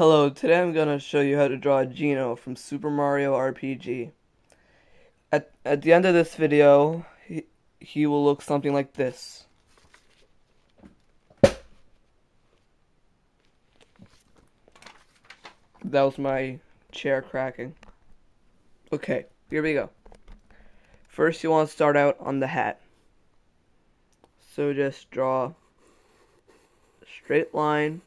Hello, today I'm gonna show you how to draw Geno from Super Mario RPG. At, at the end of this video, he, he will look something like this. That was my chair cracking. Okay, here we go. First you want to start out on the hat. So just draw a straight line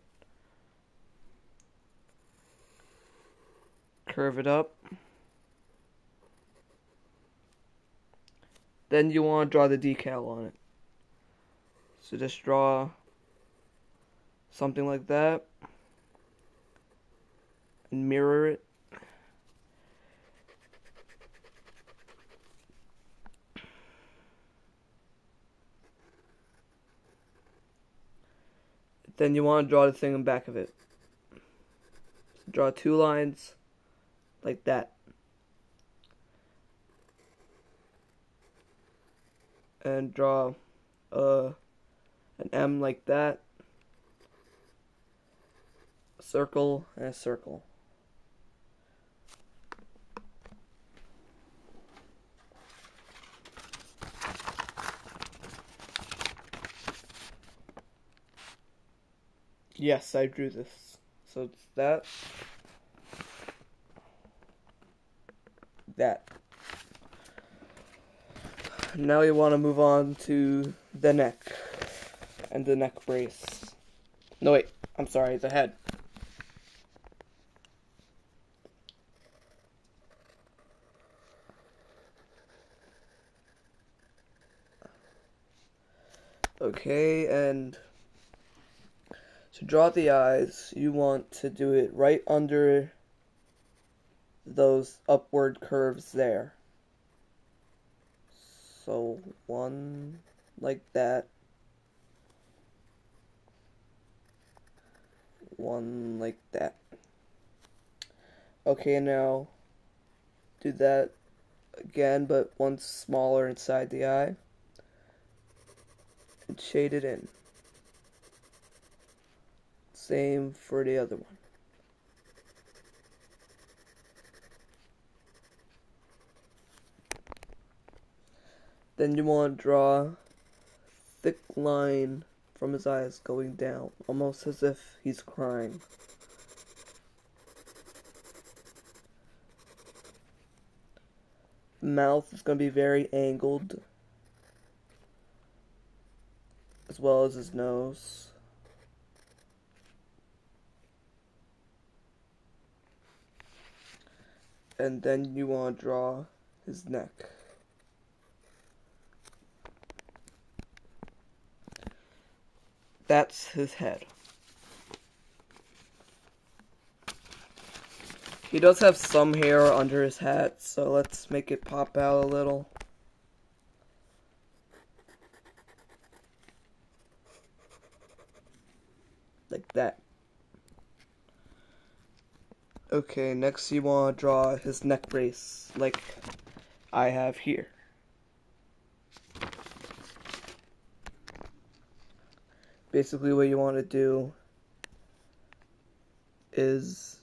curve it up. Then you want to draw the decal on it. So just draw something like that and mirror it. Then you want to draw the thing in back of it. Draw two lines like that. And draw uh, an M like that, a circle, and a circle. Yes, I drew this. So it's that. That. Now we want to move on to the neck and the neck brace. No, wait, I'm sorry, the head. Okay, and to draw the eyes, you want to do it right under those upward curves there. So one like that. One like that. Okay, now do that again, but one smaller inside the eye. And shade it in. Same for the other one. Then you want to draw a thick line from his eyes going down, almost as if he's crying. mouth is going to be very angled, as well as his nose. And then you want to draw his neck. That's his head. He does have some hair under his hat, so let's make it pop out a little. Like that. Okay, next you want to draw his neck brace, like I have here. Basically what you want to do is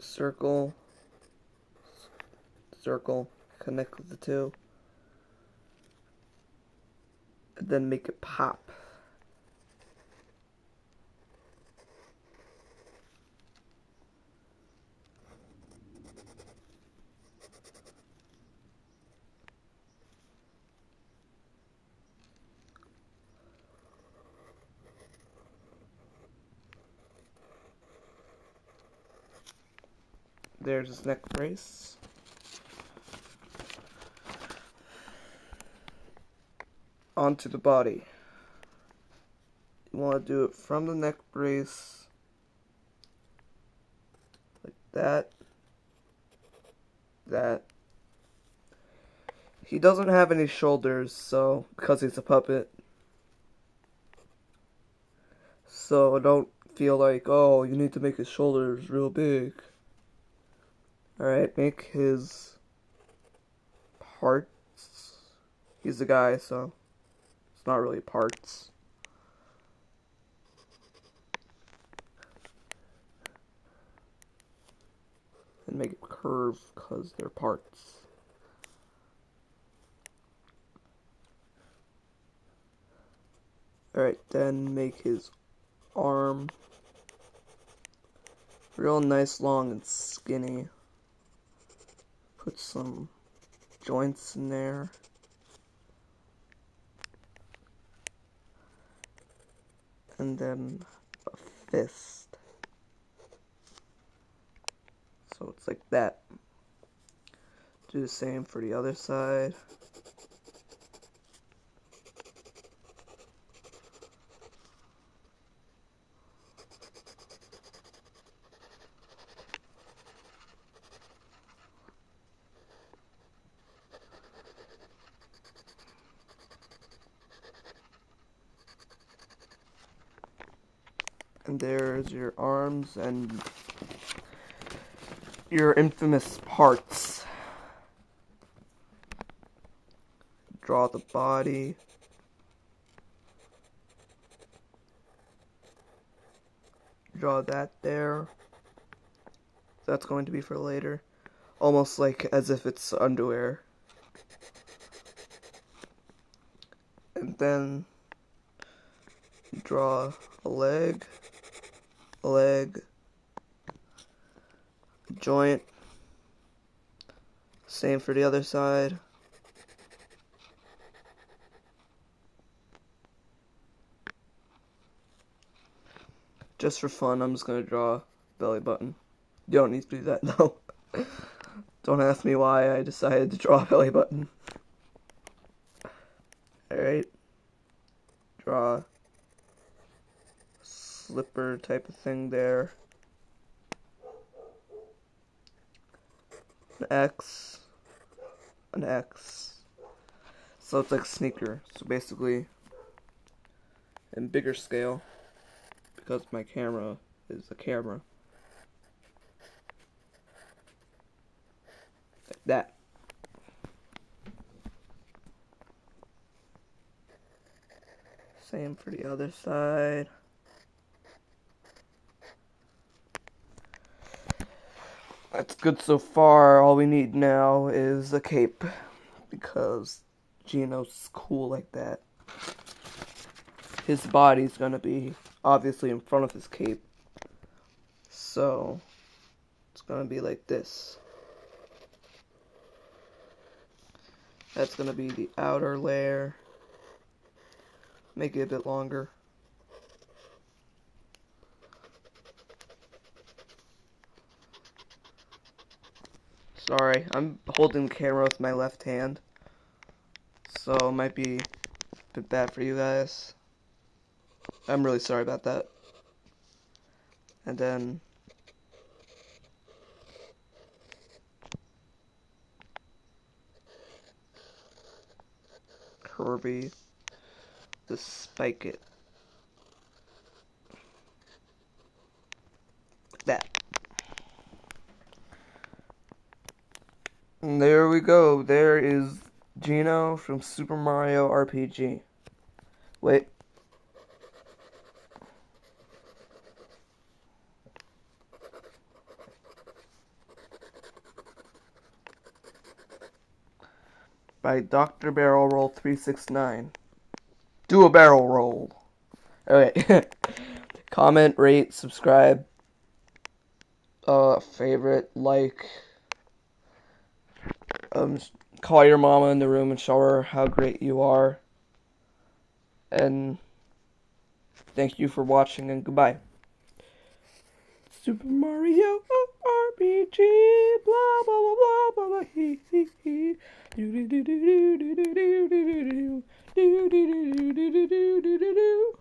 circle circle connect the two and then make it pop There's his neck brace. Onto the body. You want to do it from the neck brace, like that, that. He doesn't have any shoulders, so, because he's a puppet. So don't feel like, oh, you need to make his shoulders real big. Alright, make his parts. He's a guy, so it's not really parts. And make it curve because they're parts. Alright, then make his arm real nice, long, and skinny. Put some joints in there. And then a fist. So it's like that. Do the same for the other side. And there's your arms and your infamous parts. Draw the body. Draw that there. That's going to be for later. Almost like as if it's underwear. And then draw a leg, leg, joint, same for the other side. Just for fun, I'm just gonna draw belly button. You don't need to do that though. don't ask me why I decided to draw belly button. Alright. Draw slipper type of thing there. An X. An X. So it's like sneaker. So basically, in bigger scale, because my camera is a camera. Like that. Same for the other side. That's good so far. All we need now is a cape. Because Geno's cool like that. His body's gonna be obviously in front of his cape. So, it's gonna be like this. That's gonna be the outer layer. Make it a bit longer. Sorry, I'm holding the camera with my left hand. So it might be a bit bad for you guys. I'm really sorry about that. And then Kirby to spike it. And there we go. There is Geno from Super Mario RPG. Wait. By Dr. Barrel Roll 369. Do a barrel roll. Okay. Comment, rate, subscribe, uh, favorite, like um, call your mama in the room and show her how great you are. And thank you for watching and goodbye. Super Mario RPG, blah blah blah blah blah hee do do do do do do do do do do do do do do do do do do.